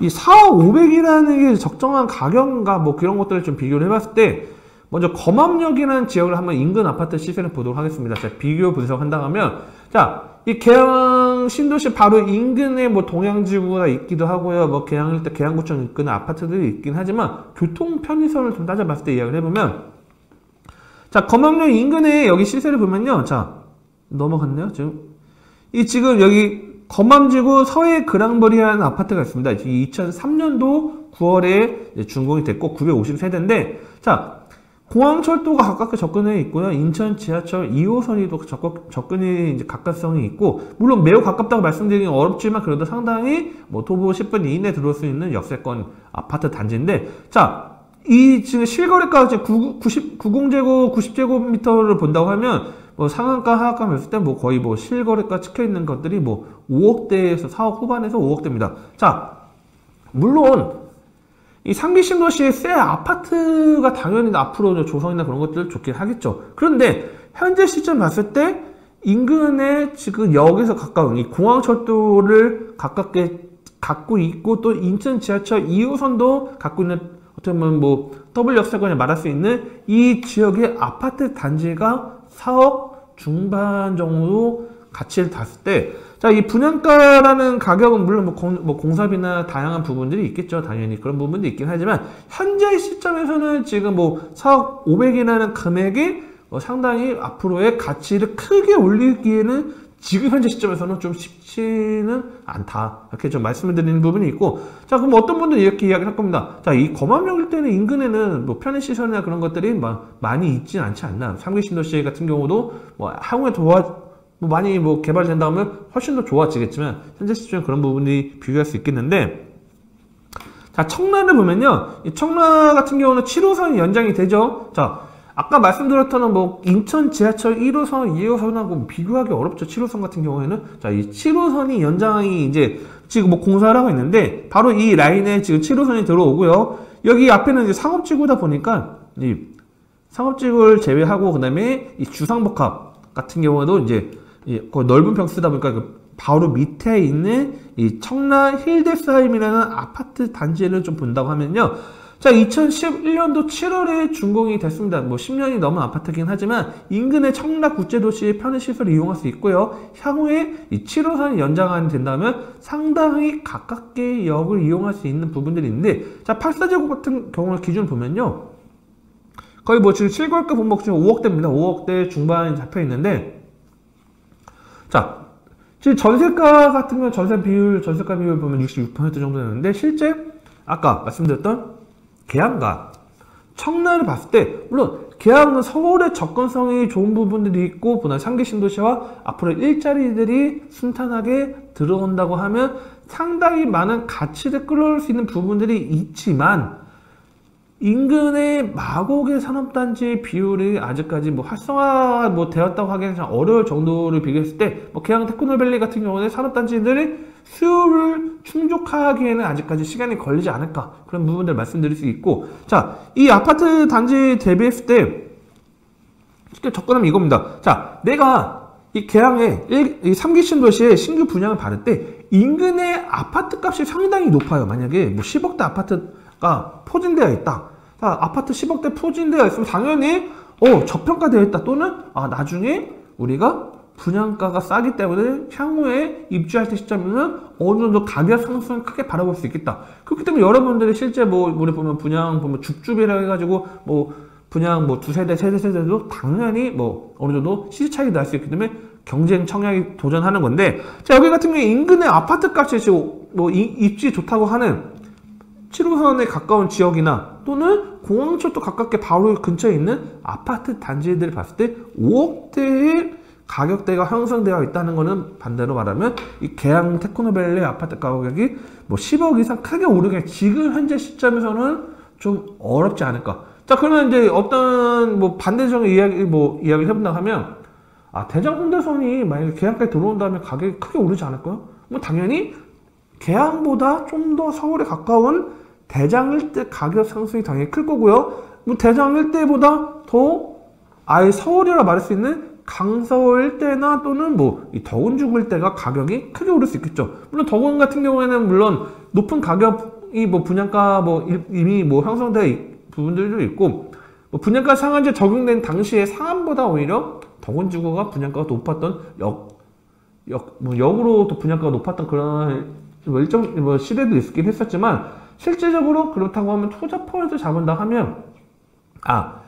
이 4억 500이라는 게 적정한 가격인가 뭐 그런 것들을 좀 비교를 해봤을 때 먼저 검암역이라는 지역을 한번 인근 아파트 시세를 보도록 하겠습니다. 자, 비교 분석한다 하면 자, 이 계양 신도시 바로 인근에 뭐 동양지구가 있기도 하고요. 뭐 계양 일대 계양구청 인근 아파트들이 있긴 하지만 교통 편의성을 좀 따져봤을 때 이야기를 해보면 자, 검암역 인근에 여기 시세를 보면요. 자, 넘어갔네요. 지금 이 지금 여기 검암지구 서해 그랑버리라는 아파트가 있습니다. 2003년도 9월에 준공이 됐고 950세대인데 자 공항철도가 가깝게 접근해 있고요. 인천 지하철 2호선이 적극, 접근이 이제 가깝성이 있고 물론 매우 가깝다고 말씀드리긴 어렵지만 그래도 상당히 뭐 도보 10분 이내에 들어올 수 있는 역세권 아파트 단지인데 자 이 지금 실거래가 지금 90, 90제곱 90제곱미터를 본다고 하면 뭐 상한가 하한가 했을 때뭐 거의 뭐 실거래가 찍혀 있는 것들이 뭐 5억대에서 4억 후반에서 5억대입니다. 자, 물론 이 상비 신도시의 새 아파트가 당연히 앞으로 조성이나 그런 것들 좋긴 하겠죠. 그런데 현재 시점 봤을 때 인근에 지금 역에서 가까운 이 공항철도를 가깝게 갖고 있고 또 인천 지하철 2호선도 갖고 있는 어떻게 보면 뭐 더블 역세권을 말할 수 있는 이 지역의 아파트 단지가 4억 중반 정도 가치를 탔을 때, 자, 이 분양가라는 가격은 물론 뭐, 공, 뭐 공사비나 다양한 부분들이 있겠죠. 당연히 그런 부분도 있긴 하지만, 현재 시점에서는 지금 뭐 4억 500이라는 금액이 어, 상당히 앞으로의 가치를 크게 올리기에는 지금 현재 시점에서는 좀 쉽지는 않다. 이렇게 좀 말씀을 드리는 부분이 있고, 자, 그럼 어떤 분들은 이렇게 이야기를 할 겁니다. 자, 이 검암역일 때는 인근에는 뭐 편의시설이나 그런 것들이 막 많이 있진 않지 않나. 삼기신도시 같은 경우도 뭐 향후에 도와, 뭐 많이 뭐 개발된다면 훨씬 더 좋아지겠지만, 현재 시점에 그런 부분이 비교할 수 있겠는데, 자, 청라를 보면요. 이 청라 같은 경우는 7호선이 연장이 되죠. 자, 아까 말씀드렸던 뭐 인천 지하철 1호선, 2호선하고 비교하기 어렵죠. 7호선 같은 경우에는 자, 이 7호선이 연장이 이제 지금 뭐 공사를 하고 있는데 바로 이 라인에 지금 7호선이 들어오고요. 여기 앞에는 이제 상업지구다 보니까 이 상업지구를 제외하고 그다음에 이 주상복합 같은 경우도 이제 그 넓은 평수다 보니까 그 바로 밑에 있는 이 청라 힐데스하임이라는 아파트 단지를 좀 본다고 하면요. 자, 2011년도 7월에 준공이 됐습니다. 뭐 10년이 넘은 아파트긴 하지만 인근의 청라 국제도시의 편의시설을 이용할 수 있고요. 향후에 이 7호선이 연장이 된다면 상당히 가깝게 역을 이용할 수 있는 부분들이 있는데 자, 8사제곱 같은 경우를 기준 보면요. 거의 뭐 지금 실거래가 본목 지금 5억대입니다. 5억대 중반이 잡혀 있는데 자, 지금 전세가 같은 건 전세 비율, 전세가 비율 보면 66% 정도 되는데 실제 아까 말씀드렸던 계양과 청라를 봤을 때 물론 계양은 서울의 접근성이 좋은 부분들이 있고 보다 상계 신도시와 앞으로 일자리들이 순탄하게 들어온다고 하면 상당히 많은 가치를 끌어올 수 있는 부분들이 있지만 인근의 마곡의 산업단지 비율이 아직까지 뭐 활성화 뭐 되었다고 하기에는 어려울 정도를 비교했을 때, 뭐 계양 테크노밸리 같은 경우는 산업단지들이 수요를 충족하기에는 아직까지 시간이 걸리지 않을까 그런 부분들 말씀드릴 수 있고, 자, 이 아파트 단지 대비했을 때 쉽게 접근하면 이겁니다. 자, 내가 이 계양의 3기 신도시에 신규 분양을 받을 때 인근의 아파트 값이 상당히 높아요. 만약에 뭐 10억대 아파트가 포진되어 있다. 자, 아파트 10억대 포진되어 있으면 당연히 어, 저평가되어 있다. 또는 아, 나중에 우리가 분양가가 싸기 때문에 향후에 입주할 때 시점에는 어느 정도 가격 상승을 크게 바라볼 수 있겠다. 그렇기 때문에 여러분들이 실제 뭐 우리 보면 분양 보면 줍줍이라 해가지고 뭐 분양 뭐 두 세대 세대 세대도 당연히 뭐 어느 정도 시세 차익이 날 수 있기 때문에 경쟁 청약이 도전하는 건데 자 여기 같은 경우에 인근의 아파트 값이 지금 뭐 입지 좋다고 하는 7호선에 가까운 지역이나 또는 공항철도 가깝게 바로 근처에 있는 아파트 단지들을 봤을 때 5억대의 가격대가 형성되어 있다는 것은 반대로 말하면 이 계양 테크노밸리 아파트 가격이 뭐 10억 이상 크게 오르게 지금 현재 시점에서는 좀 어렵지 않을까. 자, 그러면 이제 어떤 뭐 반대적인 이야기 뭐 이야기를 해본다 하면 아, 대장 홍대선이 만약에 계양까지 들어온다면 가격이 크게 오르지 않을까요? 뭐 당연히 계양보다 좀 더 서울에 가까운 대장 일대 가격 상승이 당연히 클 거고요. 뭐 대장 일대보다 더 아예 서울이라 말할 수 있는 강서 일대나 또는 뭐이 덕원주구 일대가 가격이 크게 오를 수 있겠죠. 물론 덕원 같은 경우에는 물론 높은 가격이 뭐 분양가 뭐 이미 뭐 형성된 부분들도 있고 뭐 분양가 상한제 적용된 당시에 상한보다 오히려 덕원주구가 분양가가 높았던 역, 역, 뭐 역으로 또 분양가가 높았던 그런 뭐 일정 뭐 시대도 있긴 했었지만 실제적으로 그렇다고 하면 투자 포인트 잡은다 하면 아,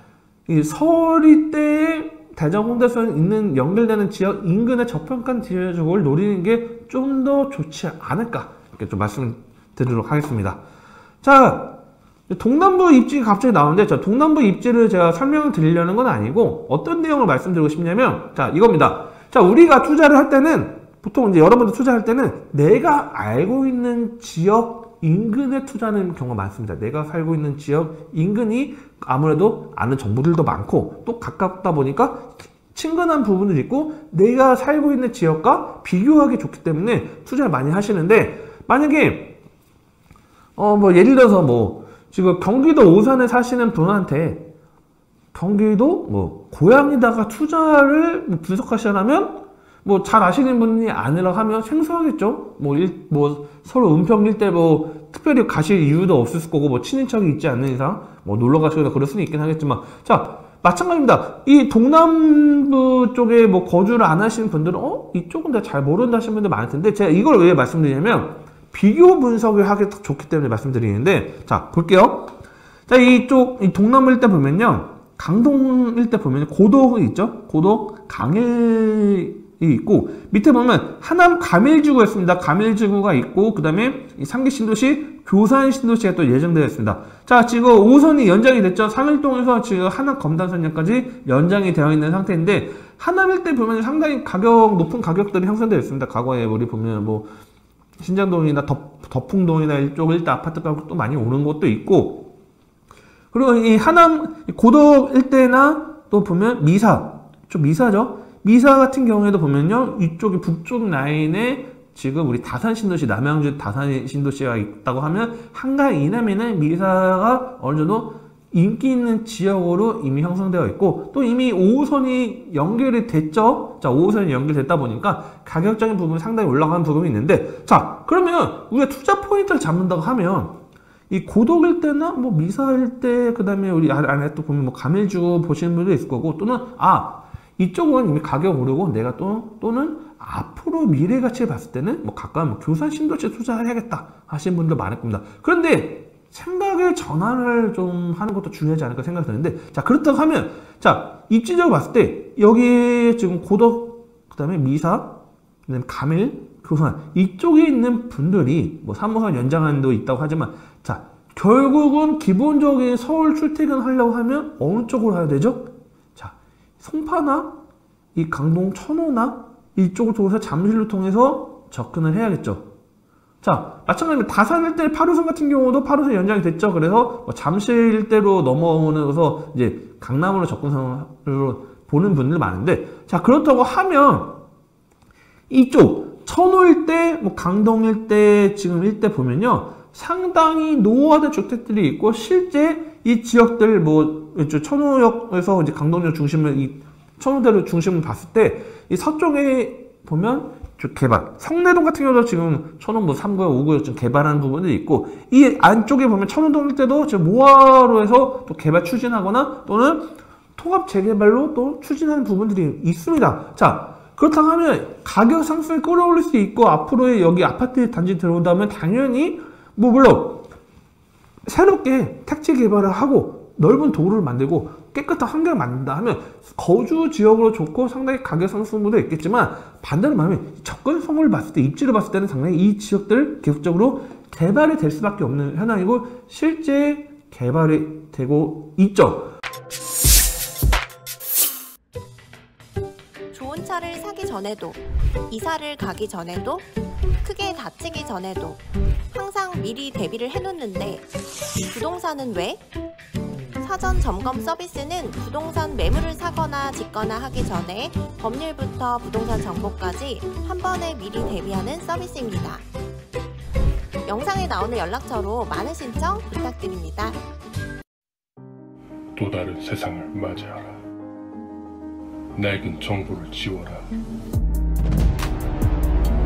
이 서울이 때에 대전 홍대선 있는 연결되는 지역 인근의 저평가 지역을 노리는 게 좀 더 좋지 않을까 이렇게 좀 말씀드리도록 하겠습니다. 자, 동남부 입지 갑자기 나오는데 자, 동남부 입지를 제가 설명을 드리려는 건 아니고 어떤 내용을 말씀드리고 싶냐면 자, 이겁니다. 자, 우리가 투자를 할 때는 보통 이제 여러분들 투자할 때는 내가 알고 있는 지역 인근에 투자하는 경우가 많습니다. 내가 살고 있는 지역 인근이 아무래도 아는 정보들도 많고 또 가깝다 보니까 친근한 부분도 있고 내가 살고 있는 지역과 비교하기 좋기 때문에 투자를 많이 하시는데 만약에 어 뭐 예를 들어서 뭐 지금 경기도 오산에 사시는 분한테 경기도 뭐 고향에다가 투자를 분석하시려면 뭐 잘 아시는 분이 아니라 하면 생소하겠죠. 뭐, 일, 뭐 서로 은평 일대 뭐 특별히 가실 이유도 없을 거고 뭐 친인척이 있지 않는 이상 뭐 놀러 가시거나 그럴 수는 있긴 하겠지만 자 마찬가지입니다. 이 동남부 쪽에 뭐 거주를 안 하시는 분들은 어 이쪽은 내가 잘 모른다 하시는 분들 많을 텐데 제가 이걸 왜 말씀드리냐면 비교 분석을 하기 좋기 때문에 말씀드리는데 자 볼게요. 자 이쪽 이 동남부 일대 보면요 강동 일대 보면 고덕이 있죠. 고덕 강일 있고 밑에 보면 하남 가밀지구가 있습니다. 가밀지구가 있고 그 다음에 상기 신도시 교산 신도시가 또 예정되어 있습니다. 자 지금 5선이 연장이 됐죠. 상일동에서 지금 하남 검단선역까지 연장이 되어 있는 상태인데 하남일 때 보면 상당히 가격 높은 가격들이 형성되어 있습니다. 과거에 우리 보면 뭐 신장동이나 덕, 덕풍동이나 이쪽 일대 아파트 가격도 많이 오른 것도 있고 그리고 이 하남 고덕 일대나 또 보면 미사 좀 미사죠. 미사 같은 경우에도 보면요. 이쪽에 북쪽 라인에 지금 우리 다산 신도시, 남양주 다산 신도시가 있다고 하면 한강 이남에는 미사가 어느 정도 인기 있는 지역으로 이미 형성되어 있고 또 이미 5호선이 연결이 됐죠. 자, 5호선이 연결됐다 보니까 가격적인 부분이 상당히 올라가는 부분이 있는데 자, 그러면 우리가 투자 포인트를 잡는다고 하면 이 고독일 때나 뭐 미사일 때 그다음에 우리 안에 또 보면 뭐 가밀주 보시는 분도 있을 거고 또는 아 이쪽은 이미 가격 오르고 내가 또, 또는 앞으로 미래 가치를 봤을 때는 뭐 가까운 뭐 교산 신도시 투자를 해야겠다 하시는 분들 많을 겁니다. 그런데 생각의 전환을 좀 하는 것도 중요하지 않을까 생각이 드는데 자 그렇다고 하면 자 입지적으로 봤을 때 여기 지금 고덕 그 다음에 미사 그다음에 가밀 교산 이쪽에 있는 분들이 뭐 사무관 연장안도 있다고 하지만 자 결국은 기본적인 서울 출퇴근 하려고 하면 어느 쪽으로 해야 되죠? 송파나 이 강동 천호나 이쪽을 통해서 잠실로 통해서 접근을 해야겠죠. 자, 마찬가지로 다산 일대 8호선 같은 경우도 8호선 연장이 됐죠. 그래서 뭐 잠실 일대로 넘어오면서 이제 강남으로 접근선으로 보는 분들 많은데, 자, 그렇다고 하면 이쪽 천호 일대, 뭐 강동 일대, 지금 일대 보면요. 상당히 노후화된 주택들이 있고 실제 이 지역들 뭐 천호역에서 이제 강동역 중심을 이 천호대로 중심을 봤을 때 이 서쪽에 보면 개발 성내동 같은 경우도 지금 천호 뭐 3구역 5구역 좀 개발하는 부분이 있고 이 안쪽에 보면 천호동 때도 지금 모아로 해서 또 개발 추진하거나 또는 통합 재개발로 또 추진하는 부분들이 있습니다. 자 그렇다고 하면 가격 상승을 끌어올릴 수 있고 앞으로의 여기 아파트 단지 들어온다면 당연히 뭐 물론 새롭게 택지 개발을 하고 넓은 도로를 만들고 깨끗한 환경을 만든다 하면 거주 지역으로 좋고 상당히 가격 상승도 있겠지만 반대로 말하면 접근성을 봤을 때 입지를 봤을 때는 상당히 이 지역들 계속적으로 개발이 될 수밖에 없는 현황이고 실제 개발이 되고 있죠. 좋은 차를 사기 전에도 이사를 가기 전에도 크게 다치기 전에도 항상 미리 대비를 해놓는데 부동산은 왜? 사전 점검 서비스는 부동산 매물을 사거나 짓거나 하기 전에 법률부터 부동산 정보까지 한 번에 미리 대비하는 서비스입니다. 영상에 나오는 연락처로 많은 신청 부탁드립니다. 또 다른 세상을 맞이하라. 낡은 정보를 지워라.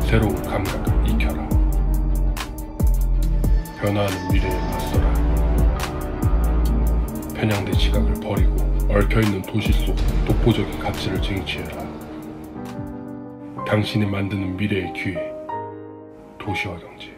새로운 감각을 익혀라. 변화하는 미래에 맞서라. 편향된 시각을 버리고 얽혀있는 도시 속 독보적인 가치를 쟁취해라. 당신이 만드는 미래의 기회, 도시화 경제.